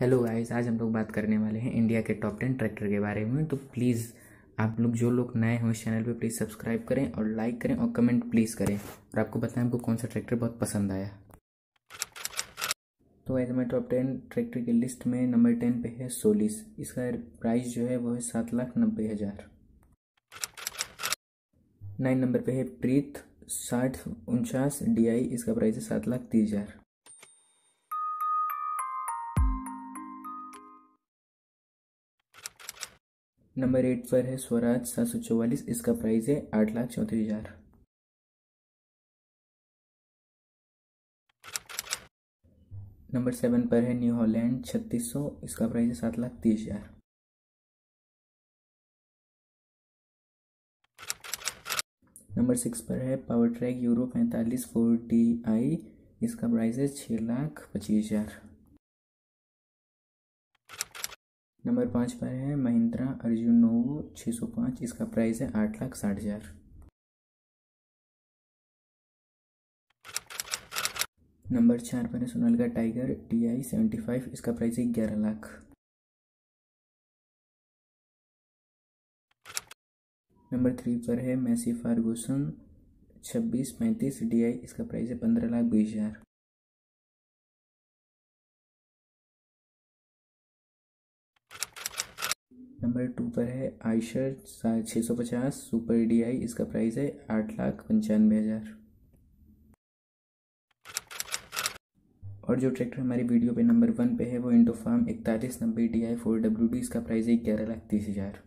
Hello guys आज हम लोग बात करने वाले हैं इंडिया के टॉप टेन ट्रैक्टर के बारे में। तो प्लीज़ आप लोग जो लोग नए हैं इस चैनल पे प्लीज़ सब्सक्राइब करें और लाइक करें और कमेंट प्लीज़ करें। और आपको बताएँ आपको कौन सा ट्रैक्टर बहुत पसंद आया। तो ऐसे मैं टॉप टेन ट्रैक्टर की लिस्ट में नंबर टेन पे है सोलिस इसका प्राइस जो है वो है सात लाख नब्बे हज़ार। नाइन नंबर पे है प्रीत साठ उनचास डी इसका प्राइस है सात लाख तीस हज़ार। नंबर एट पर है स्वराज, सात सौ चौवालीस। इसका प्राइस है आठ लाख चौंतीस हज़ार। नंबर सेवन पर है न्यू हॉलैंड, छत्तीस सौ। इसका प्राइस है सात लाख तीस हज़ार। नंबर सिक्स पर है पावर ट्रैक यूरो पैंतालीस फोर्टी आई। इसका प्राइस है छः लाख पच्चीस हज़ार। नंबर पाँच पर है, महिंद्रा अर्जुन नोवो छः सौ पाँच। इसका प्राइस है आठ लाख साठ हज़ार। नंबर चार पर है Sonalika tiger, T I seventy five. इसका प्राइस है ग्यारह लाख। नंबर थ्री पर है मैसी फार्गूसन, छब्बीस पैंतीस, डी आई। इसका प्राइस है पंद्रह लाख बीस हज़ार। नंबर टू पर है आयशर छः सौ पचास, सुपर डी आई, इसका प्राइस है आठ लाख पंचानवे हज़ार। और जो ट्रैक्टर हमारी वीडियो पे नंबर वन पे है, वो इंडो फार्म इकतालीस नब्बे D I four W D, इसका प्राइस है ग्यारह लाख तीस हज़ार।